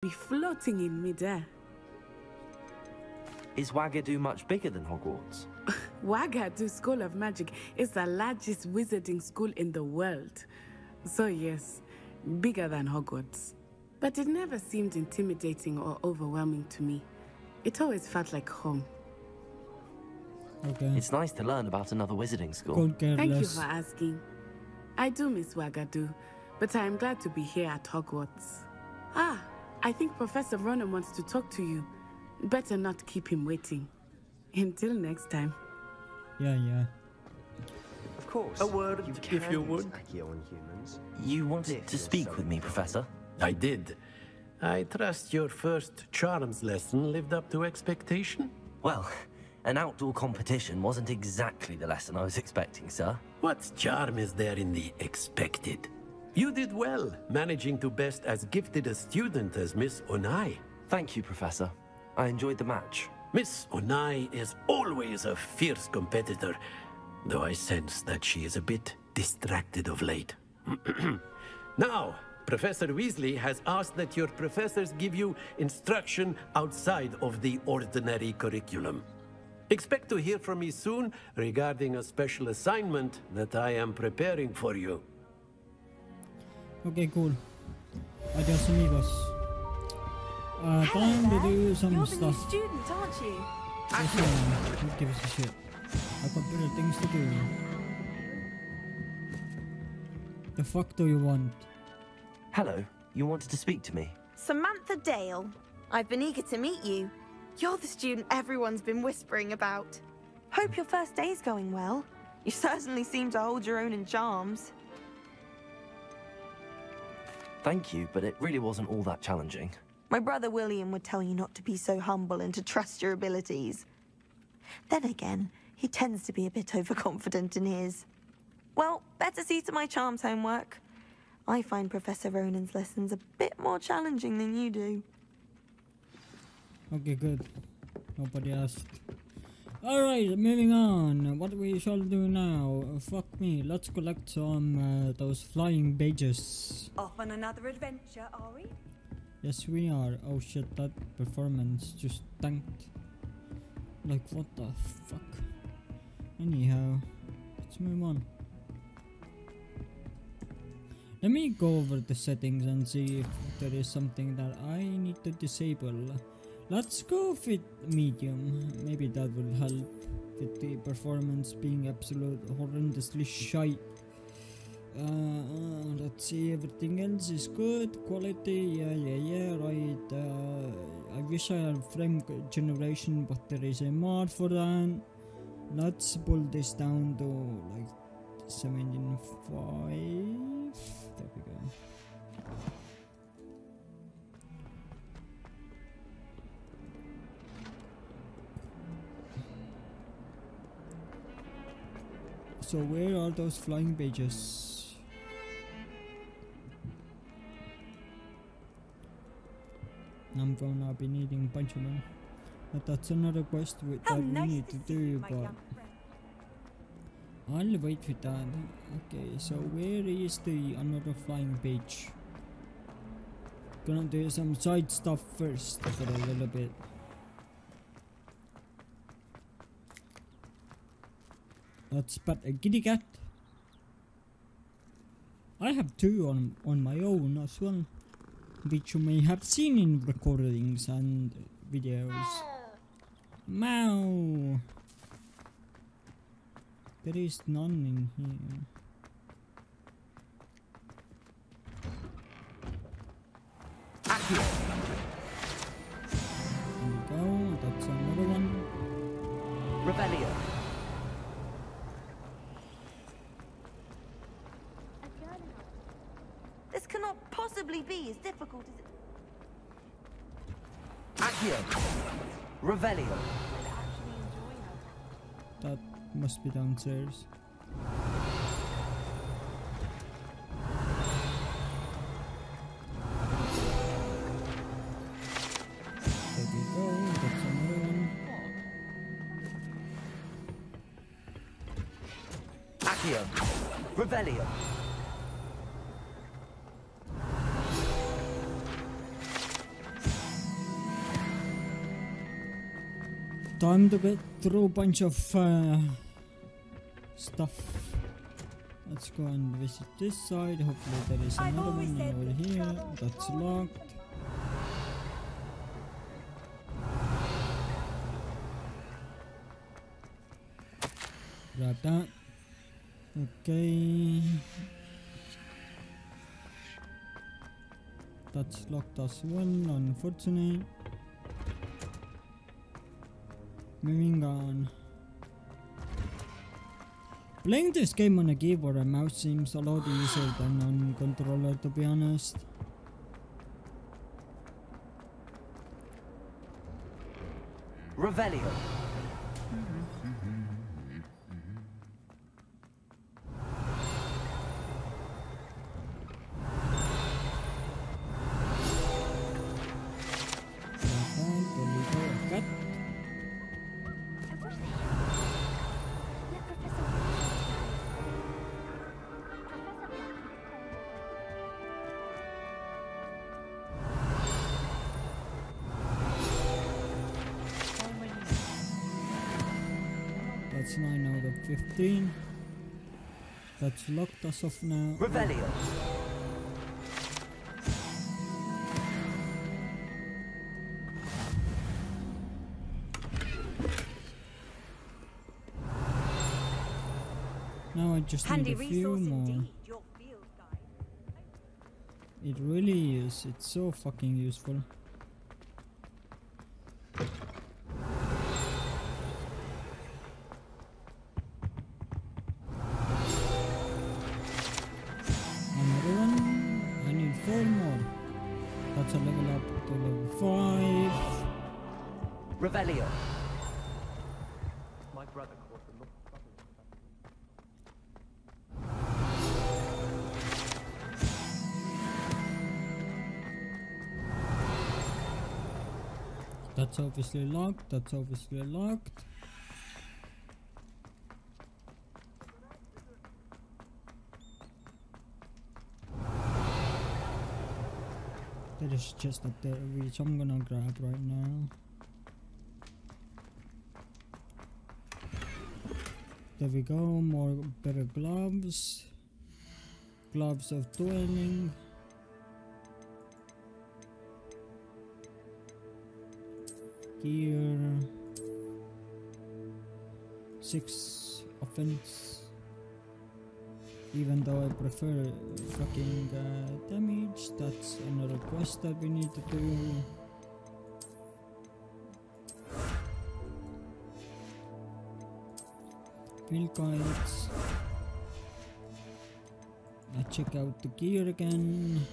be floating in midair. Is Wagadu much bigger than Hogwarts? Wagadu School of Magic is the largest wizarding school in the world. So yes, bigger than Hogwarts. But it never seemed intimidating or overwhelming to me. It always felt like home. Okay. It's nice to learn about another wizarding school. Could care Thank you for asking. I do miss Wagadu, but I am glad to be here at Hogwarts. Ah, I think Professor Ronen wants to talk to you. Better not keep him waiting. Until next time. Yeah, yeah. Of course. A word, you if you would. Accio on humans. You wanted to speak with me, Professor? I did. I trust your first charms lesson lived up to expectation? Well, an outdoor competition wasn't exactly the lesson I was expecting, sir. What charm is there in the expected? You did well, managing to best as gifted a student as Miss Onai. Thank you, Professor. I enjoyed the match. Miss Onai is always a fierce competitor, though I sense that she is a bit distracted of late. now, Professor Weasley has asked that your professors give you instruction outside of the ordinary curriculum. Expect to hear from me soon regarding a special assignment that I am preparing for you. Okay, cool. Adios, amigos. Uh, time to do some You're stuff. the new student, aren't you? Yes, I am. Who gives a shit? I've got better things to do. The fuck do you want? Hello, you wanted to speak to me? Samantha Dale. I've been eager to meet you. You're the student everyone's been whispering about. Hope your first day's going well. You certainly seem to hold your own in charms. Thank you, but it really wasn't all that challenging. My brother William would tell you not to be so humble and to trust your abilities. Then again, he tends to be a bit overconfident in his. Well, better see to my charms homework. I find Professor Ronen's lessons a bit more challenging than you do. Okay, good. Nobody asked. Alright, moving on. What we shall do now? Fuck me. Let's collect some uh, those flying pages. Off on another adventure, are we? Yes, we are. Oh shit, that performance just tanked. Like, what the fuck? Anyhow, let's move on. Let me go over the settings and see if there is something that I need to disable. Let's go with medium. Maybe that will help with the performance being absolute horrendously shy. Uh, let's see, everything else is good. Quality, yeah, yeah, yeah, right. Uh, I wish I had frame generation, but there is a mod for that. Let's pull this down to like 17.5. There we go. So where are those flying pages? I'm gonna be needing a bunch of them. But that's another quest we, How that we need to to do, but. I'll wait for that. Okay, so where is the another flying page? Gonna do some side stuff first for a little bit. Let's pet a kitty cat. I have two on on my own as well, which you may have seen in recordings and videos. Meow. There is none in here. There we go, that's another one. Revelio. This cannot possibly be as difficult as it. Accio. Revelio. That must be downstairs. There we go, that's another one. Accio. Revelio. Time to get through a bunch of uh, stuff. Let's go and visit this side. Hopefully there is another one over here. That's locked. Grab that. Okay. That's locked as well, unfortunate. Moving on. Playing this game on a keyboard and mouse seems a lot easier than on controller to be honest. Revelio. That's 9 out of 15. That's locked us off now. Revelio. Now I just Handy need a few more. indeed, your field guide. It really is. It's so fucking useful. Revelio. My brother caught them. That's obviously locked. That's obviously locked. There is just up there which I'm gonna grab right now. There we go, more better gloves. Gloves of dwelling. Gear. Six offense. Even though I prefer fucking uh, damage, that's another quest that we need to do. Field guides. I check out the gear again.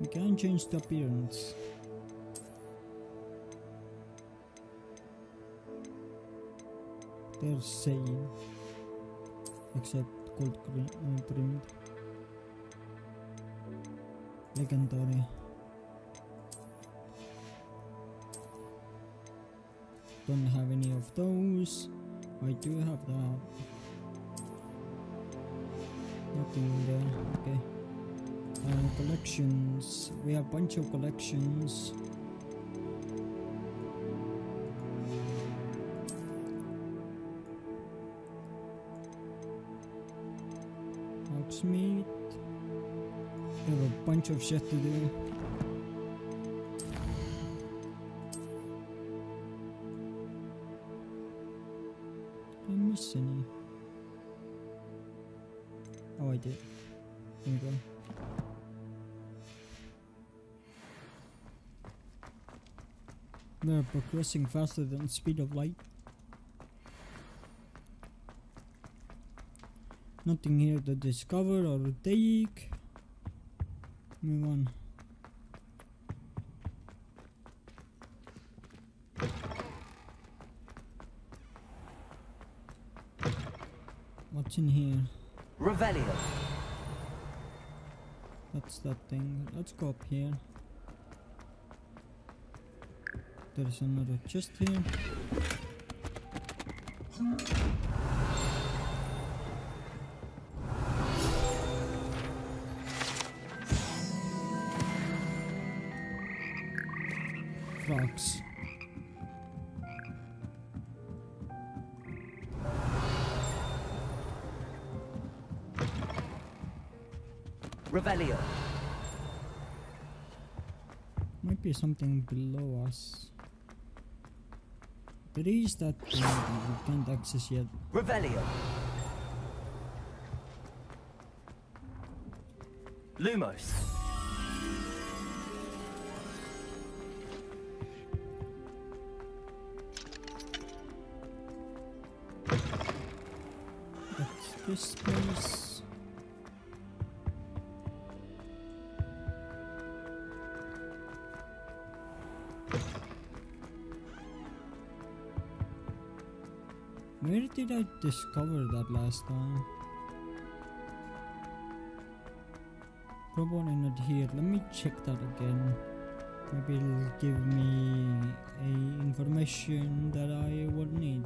We can change the appearance. They're same, except gold green, uh, trimmed. Legendary. Don't have any of those. I do have that. Nothing there. Okay. Uh, collections. We have bunch of collections. Hogsmeade. Have a bunch of shit to do. Did I miss any? Oh, I did. There we go. We're progressing faster than speed of light. Nothing here to discover or take. Move on. What's in here? Revelio. That's that thing. Let's go up here. There's another chest here. Rocks. Revelio. Might be something below us. There is that thing that we can't access yet. Revelio. Lumos. Where did I discover that last time? Probably not here. Let me check that again. Maybe it'll give me a information that I would need.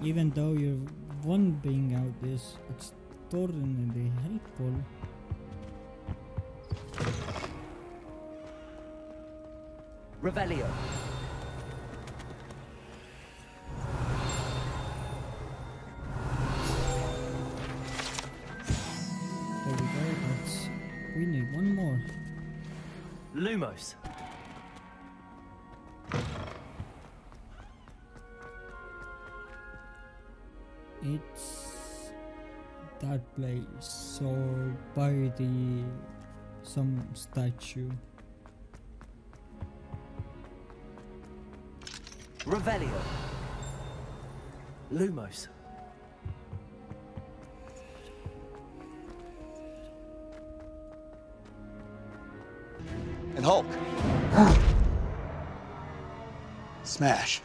Even though your one being out is extraordinarily helpful. Revelio. There we go. We need one more. Lumos. It's that place. So by the some statue. Revelio. Lumos. And Hulk. Smash.